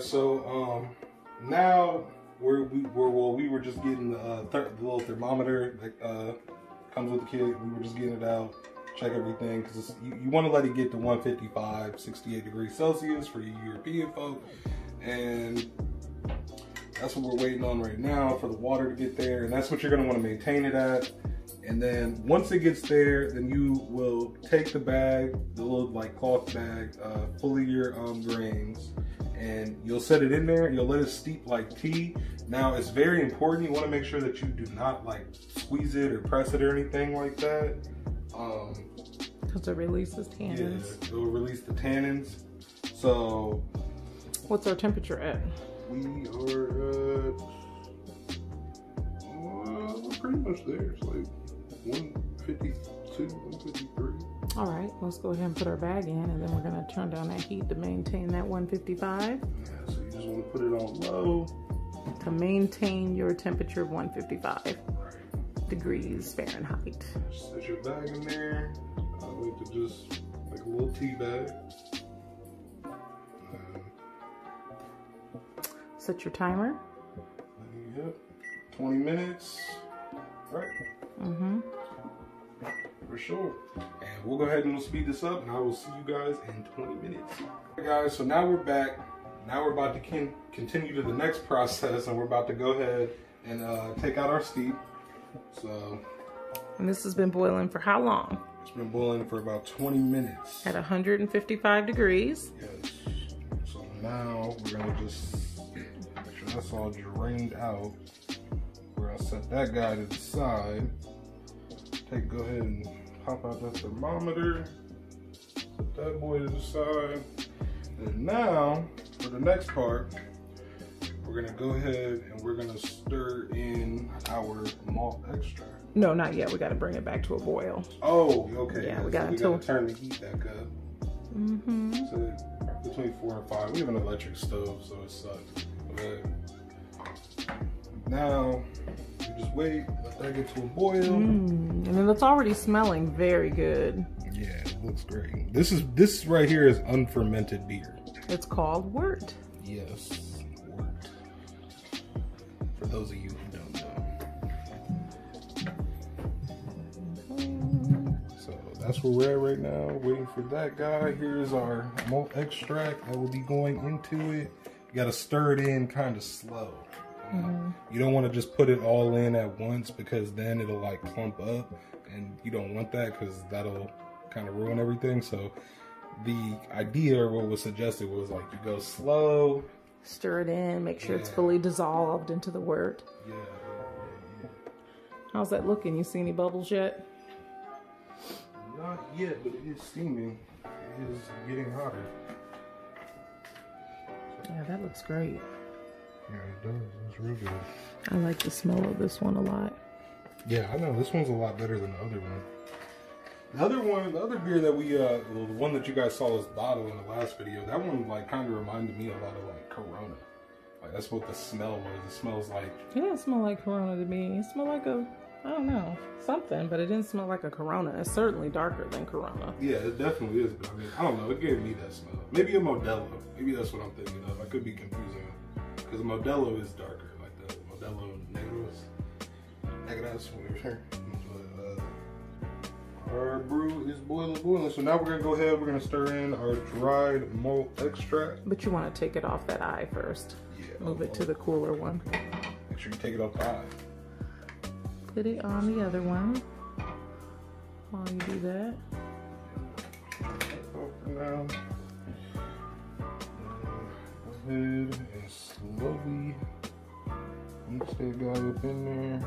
So um, now we're we we're well, we were just getting the, uh, ther- the little thermometer that uh, comes with the kit. We were just getting it out, check everything because you, you want to let it get to 155, 68 degrees Celsius for you European folk, and that's what we're waiting on right now for the water to get there, and that's what you're gonna want to maintain it at. And then once it gets there, then you will take the bag, the little like cloth bag, uh, full of your um, grains, and you'll set it in there and you'll let it steep like tea. Now it's very important. You want to make sure that you do not like squeeze it or press it or anything like that. Um, Because it releases yeah, tannins. it will release the tannins. So What's our temperature at? we are at, uh, we're pretty much there. It's like 152, 153. All right, let's go ahead and put our bag in and then we're gonna turn down that heat to maintain that 155 Yeah, so you just want to put it on low. to maintain your temperature of 155 degrees Fahrenheit. Set your bag in there. I like to just like a little tea bag. Um, Set your timer. yep, 20 minutes. Right, Mm-hmm. for sure. We'll go ahead and we'll speed this up, and I will see you guys in 20 minutes. Guys, so now we're back. Now we're about to con- continue to the next process, and we're about to go ahead and uh, take out our steep. So And this has been boiling for how long? it's been boiling for about 20 minutes. At 155 degrees. Yes. So now we're gonna just make sure that's all drained out. We're gonna set that guy to the side. Take go ahead and pop out that thermometer. put that boy to the side. And now for the next part, we're gonna go ahead and we're gonna stir in our malt extract. No, not yet. We got to bring it back to a boil. Oh, okay. Yeah, we so got we gotta turn the heat back up. Mm-hmm. So between four and five. We have an electric stove, so it sucks. But now just wait, let that get to a boil. Mm. And then it's already smelling very good. Yeah, it looks great. This is this right here is unfermented beer. It's called wort. Yes, wort. For those of you who don't know. So that's where we're at right now, waiting for that guy. Here's our malt extract that will be going into it. You gotta stir it in kind of slow. You, know? You don't want to just put it all in at once because then it'll like clump up, and you don't want that because that'll kind of ruin everything. So the idea or what was suggested was like you go slow. Stir it in, make sure it's fully dissolved into the wort. Yeah, yeah, How's that looking? You see any bubbles yet? Not yet, but it is steaming. It is getting hotter. Yeah, that looks great. Yeah, it does. It's real good. I like the smell of this one a lot. Yeah, I know this one's a lot better than the other one. The other one, the other beer that we, uh, the one that you guys saw us bottle in the last video, that one like kind of reminded me a lot of like Corona. Like that's what the smell was. It smells like. It didn't smell like Corona to me. It smelled like a, I don't know, something, but it didn't smell like a Corona. It's certainly darker than Corona. Yeah, it definitely is. But I mean, I don't know. It gave me that smell. Maybe a Modelo. Maybe that's what I'm thinking of. I could be confusing because Modelo is darker, like the Modelo Negros, Negras, whatever. But, uh, our brew is boiling, boiling. So now we're gonna go ahead. We're gonna stir in our dried malt extract. But you want to take it off that eye first. Yeah. Move it to the cooler one. Make sure you take it off the eye. Put it on the other one while you do that. Up and down. Go ahead and slowly mix that guy up in there.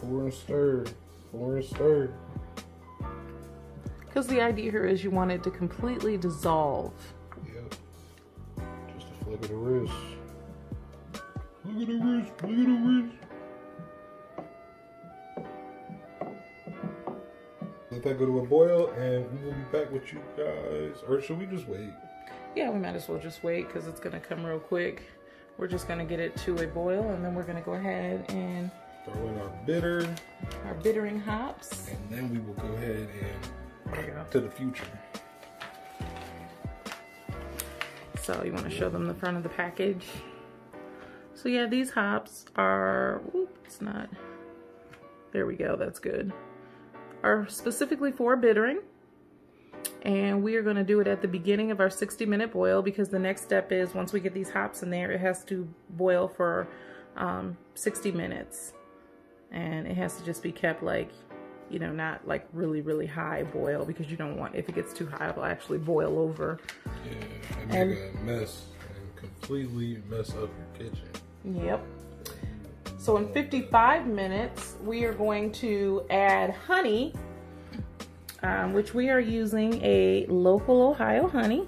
Pour and stir. Pour and stir. Because the idea here is you want it to completely dissolve. Yep. Just a flick of the wrist. Look at the wrist. Look at the wrist. Let that go to a boil, and we will be back with you guys. Or should we just wait? Yeah, we might as well just wait because it's going to come real quick. We're just going to get it to a boil and then we're going to go ahead and Throw in our bitter, our bittering hops. and then we will go ahead and to the future. So you want to show them the front of the package. So yeah, these hops are, whoop, it's not, there we go, that's good. Are specifically for bittering. And we are going to do it at the beginning of our 60 minute boil because the next step is once we get these hops in there, it has to boil for um, 60 minutes. And it has to just be kept like, you know, not like really, really high boil because you don't want, if it gets too high, it'll actually boil over. Yeah, and make a mess and completely mess up your kitchen. Yep. So in 55 minutes, we are going to add honey, um, which we are using a local Ohio honey.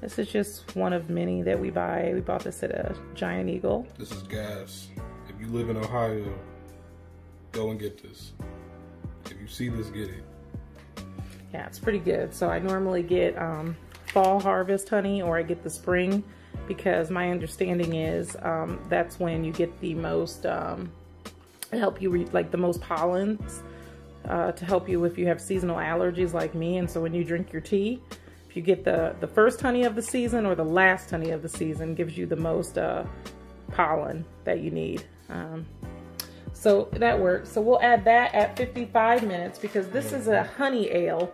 This is just one of many that we buy. We bought this at a Giant Eagle. This is gas. If you live in Ohio, go and get this. If you see this, get it. Yeah, it's pretty good. So I normally get um, fall harvest honey or I get the spring because my understanding is um, that's when you get the most, um, help you read like the most pollens uh, to help you if you have seasonal allergies like me. And so when you drink your tea, if you get the, the first honey of the season or the last honey of the season gives you the most uh, pollen that you need. Um, so that works. So we'll add that at 55 minutes because this is a honey ale.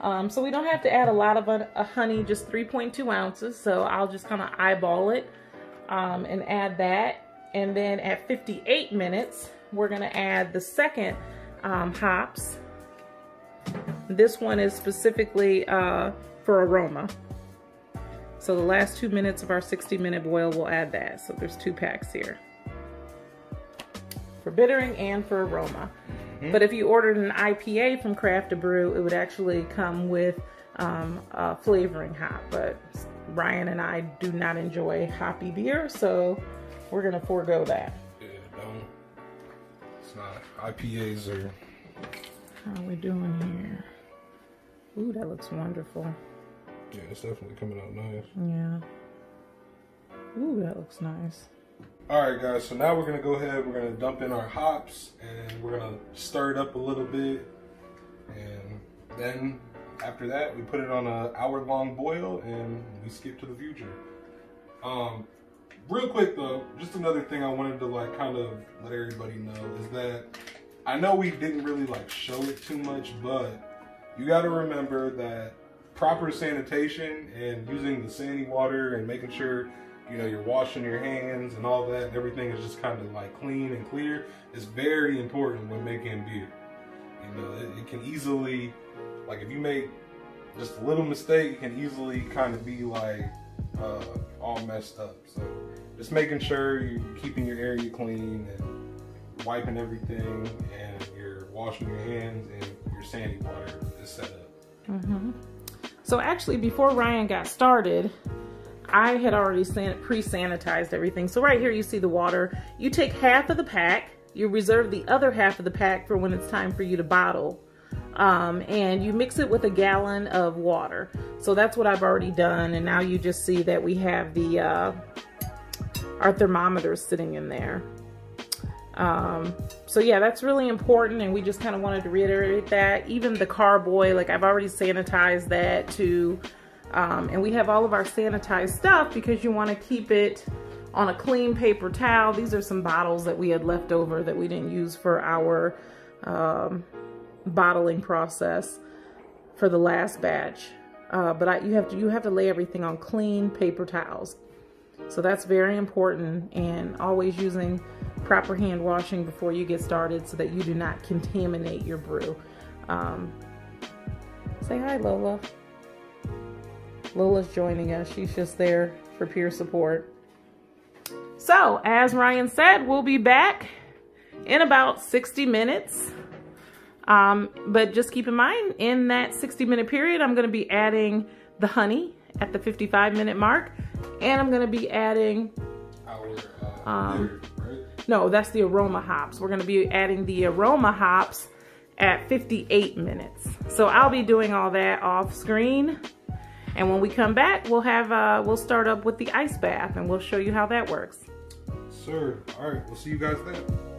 Um, so we don't have to add a lot of a, a honey, just 3.2 ounces. So I'll just kind of eyeball it um, and add that. And then at 58 minutes, we're going to add the second um, hops. This one is specifically uh, for aroma. So the last two minutes of our 60 minute boil, we'll add that. So there's two packs here for bittering and for aroma. But if you ordered an IPA from Craft-A-Brew, it would actually come with um, a flavoring hop. But Ryan and I do not enjoy hoppy beer, so we're gonna forego that. It's not. IPAs are. How are we doing here? Ooh, that looks wonderful. Yeah, it's definitely coming out nice. Yeah. Ooh, that looks nice. All right, guys. So now we're gonna go ahead. We're gonna dump in our hops, and we're gonna stir it up a little bit, and then after that, we put it on a hour-long boil, and we skip to the future. Um, real quick though, just another thing I wanted to like kind of let everybody know is that I know we didn't really like show it too much, but you got to remember that proper sanitation and using the sandy water and making sure you know you're washing your hands and all that and everything is just kind of like clean and clear is very important when making beer. You know it, it can easily like if you make just a little mistake it can easily kind of be like uh, all messed up so just making sure you're keeping your area clean and wiping everything and you're washing your hands and your sandy water is set up So actually, before Ryan got started, I had already pre-sanitized everything. So right here, you see the water. You take half of the pack you reserve the other half of the pack for when it's time for you to bottle. Um, and you mix it with a gallon of water. So that's what I've already done. And now you just see that we have the uh, our thermometer sitting in there. Um, so yeah, that's really important. And we just kind of wanted to reiterate that. Even the carboy, like I've already sanitized that too. Um, and we have all of our sanitized stuff because you want to keep it on a clean paper towel. These are some bottles that we had left over that we didn't use for our um, bottling process for the last batch. Uh, but I, you have to you have to lay everything on clean paper towels. So that's very important and always using proper hand washing before you get started so that you do not contaminate your brew. Um, say hi, Lola. Lola's joining us. She's just there for peer support. So, as Ryan said, we'll be back in about 60 minutes. Um, but just keep in mind, in that 60 minute period, I'm going to be adding the honey at the 55 minute mark. And I'm going to be adding... Um. No, that's the aroma hops. We're going to be adding the aroma hops at 58 minutes. So I'll be doing all that off screen. And when we come back, we'll have uh, we'll start up with the ice bath and we'll show you how that works. Sir, all right, we'll see you guys then.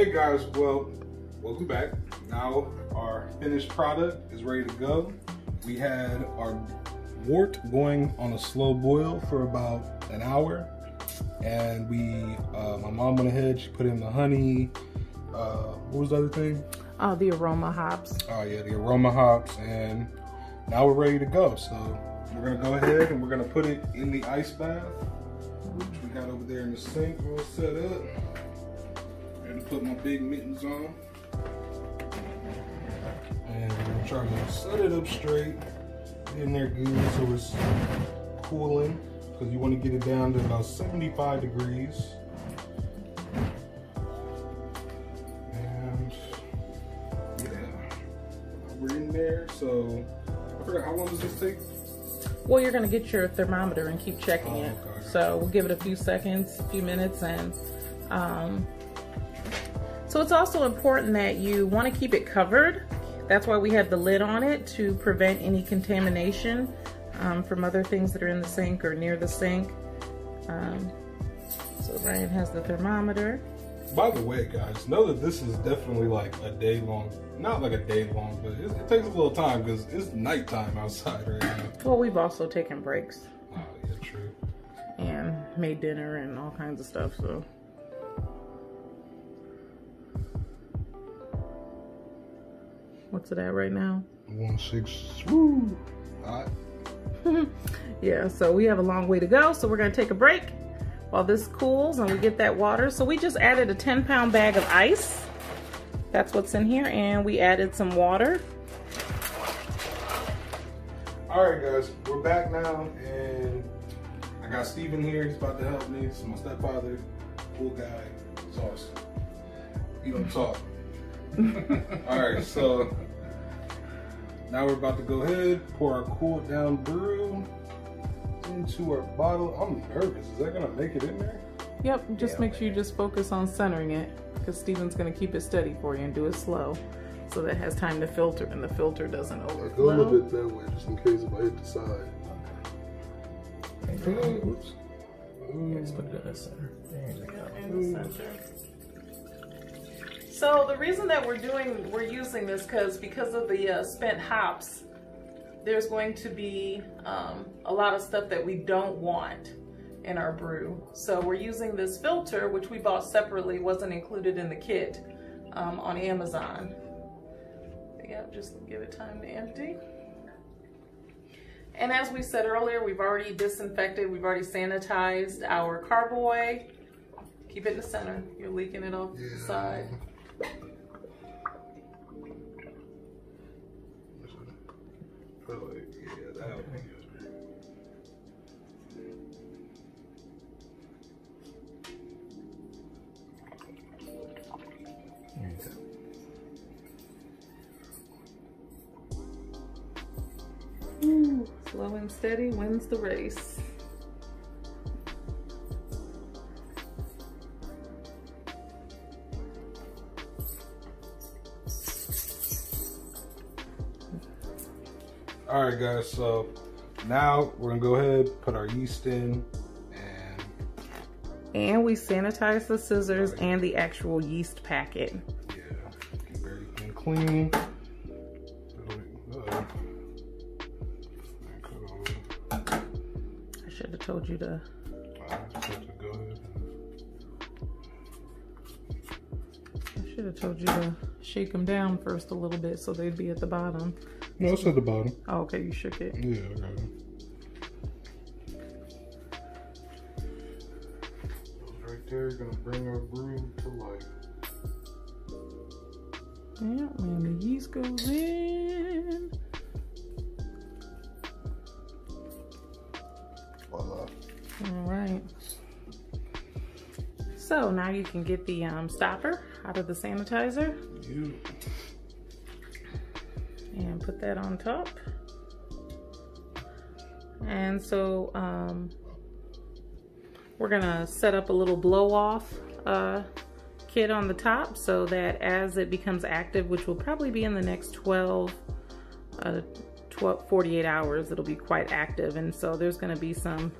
Hey guys, well, welcome back. Now our finished product is ready to go. We had our wort going on a slow boil for about an hour. And we, uh, my mom went ahead, she put in the honey, uh, what was the other thing? Oh, the aroma hops. Oh yeah, the aroma hops. And now we're ready to go. So we're gonna go ahead and we're gonna put it in the ice bath, which we got over there in the sink all set up to put my big mittens on. And I'm gonna try to set it up straight, in there good so it's cooling, because you want to get it down to about 75 degrees. And yeah, we're in there. So I forgot how long does this take? Well, you're gonna get your thermometer and keep checking oh, it. Okay. So we'll give it a few seconds, a few minutes, and um, so it's also important that you want to keep it covered. That's why we have the lid on it to prevent any contamination um, from other things that are in the sink or near the sink. Um, so Ryan has the thermometer. By the way, guys, know that this is definitely like a day long. Not like a day long, but it, it takes a little time because it's nighttime outside right now. Well, we've also taken breaks. Oh, yeah, true. And made dinner and all kinds of stuff, so. What's it at right now? One six. Woo. All right. yeah, so we have a long way to go. So we're gonna take a break while this cools and we get that water. So we just added a 10 pound bag of ice. That's what's in here. And we added some water. All right, guys, we're back now and I got Steven here. He's about to help me. Is my stepfather. Cool guy. awesome. You don't talk. All right, so now we're about to go ahead, pour our cooled down brew into our bottle. I'm nervous. Is that gonna make it in there? Yep, just yeah, make sure you just focus on centering it because Steven's gonna keep it steady for you and do it slow so that it has time to filter and the filter doesn't overflow. Go a little bit that way just in case if I hit the side. Okay. Oops. Let's put it in the center. There you go. In the center. So the reason that we're doing, we're using this because because of the uh, spent hops, there's going to be um, a lot of stuff that we don't want in our brew. So we're using this filter, which we bought separately, wasn't included in the kit um, on Amazon. Yeah, just give it time to empty. And as we said earlier, we've already disinfected, we've already sanitized our carboy. Keep it in the center. You're leaking it off yeah. the side. Slow and steady wins the race. All right, guys, so now we're gonna go ahead, put our yeast in, and... And we sanitize the scissors right. and the actual yeast packet. Yeah, keep everything clean. I should have told you to. I should have told you to shake them down first a little bit so they'd be at the bottom. No, it's at the bottom. Oh, okay, you shook it. Yeah, I got it. right there gonna bring our brew to life. Yeah, and the yeast goes in. Voila. All right. So now you can get the um, stopper out of the sanitizer. And put that on top. And so um, we're gonna set up a little blow off uh, kit on the top so that as it becomes active, which will probably be in the next 12, uh, 12 48 hours, it'll be quite active. And so there's gonna be some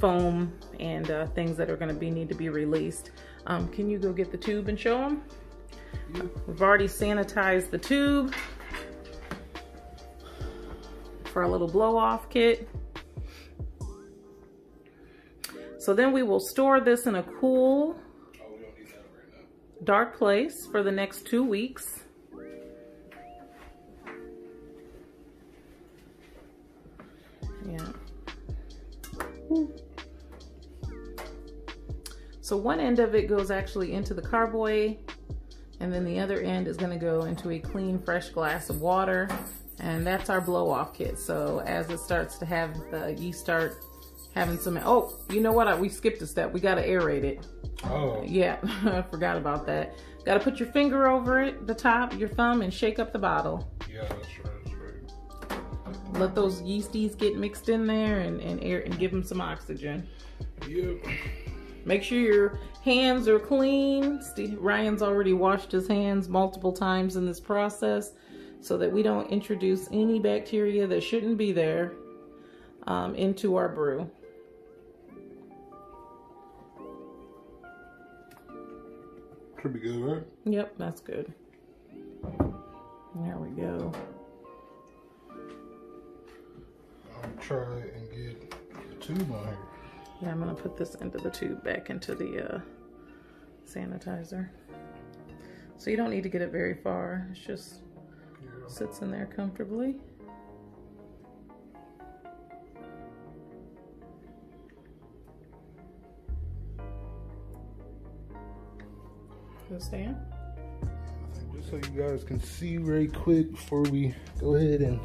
foam and uh, things that are going to be need to be released. Um, can you go get the tube and show them? We've already sanitized the tube for a little blow off kit. So then we will store this in a cool, dark place for the next two weeks. Yeah. So one end of it goes actually into the carboy and then the other end is gonna go into a clean, fresh glass of water. And that's our blow off kit. So as it starts to have the yeast start having some, oh, you know what? we skipped a step. We gotta aerate it. Oh. Yeah, I forgot about that. Gotta put your finger over it, the top, your thumb, and shake up the bottle. Yeah, that's right, that's right. Let those yeasties get mixed in there and, and air and give them some oxygen. Yep. Make sure your hands are clean. Ryan's already washed his hands multiple times in this process so that we don't introduce any bacteria that shouldn't be there um, into our brew. Should be good, right? Yep, that's good. There we go. I'll try and get the tube on here. Yeah, I'm gonna put this into the tube back into the uh, sanitizer. So you don't need to get it very far. It's just. Sits in there comfortably. stand? Just so you guys can see very quick before we go ahead and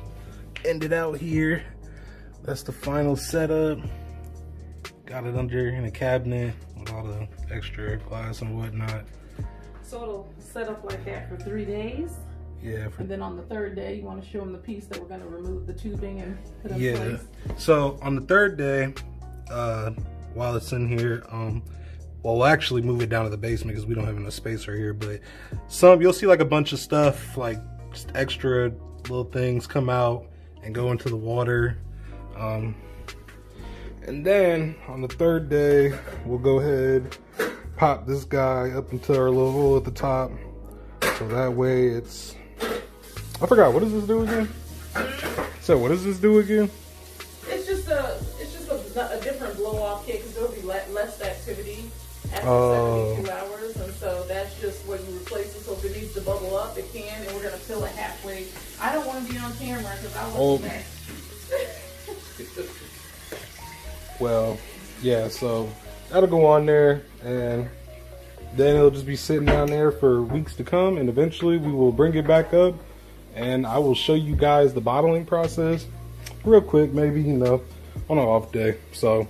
end it out here. That's the final setup got it under in a cabinet with all the extra glass and whatnot. So it'll set up like that for three days. Yeah, for And then on the third day, you want to show them the piece that we're going to remove the tubing and put in yeah. place. So on the third day, uh, while it's in here, um, well, we'll actually move it down to the basement because we don't have enough space right here. But some you'll see like a bunch of stuff, like just extra little things come out and go into the water. Um, and then on the third day, we'll go ahead, pop this guy up into our little hole at the top. So that way it's, I forgot, what does this do again? So what does this do again? It's just a it's just a, a different blow off kit because there'll be less activity after Oh. 72 hours, and so that's just what you replace it. So if it needs to bubble up, it can, and we're gonna fill it halfway. I don't want to be on camera because I Oh. want to. Well, yeah, so that'll go on there and then it'll just be sitting down there for weeks to come and eventually we will bring it back up and I will show you guys the bottling process real quick, maybe, you know, on an off day. So,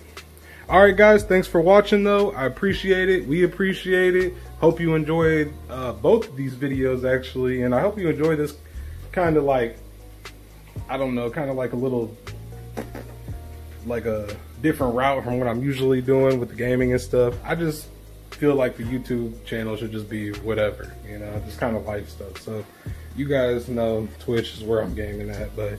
all right, guys, thanks for watching though. I appreciate it. We appreciate it. Hope you enjoyed uh, both of these videos actually, and I hope you enjoy this kind of like, I don't know, kind of like a little like a different route from what I'm usually doing with the gaming and stuff. I just feel like the YouTube channel should just be whatever, you know, just kind of life stuff. So you guys know Twitch is where I'm gaming at, but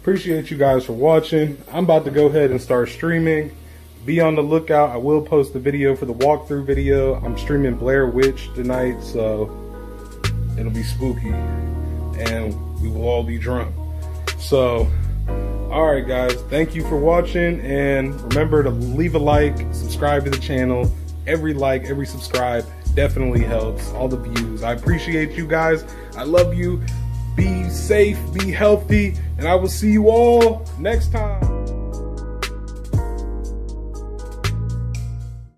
appreciate you guys for watching. I'm about to go ahead and start streaming. Be on the lookout. I will post the video for the walkthrough video. I'm streaming Blair Witch tonight, so it'll be spooky and we will all be drunk. So all right, guys. Thank you for watching. And remember to leave a like, subscribe to the channel. Every like, every subscribe definitely helps. All the views. I appreciate you guys. I love you. Be safe, be healthy, and I will see you all next time.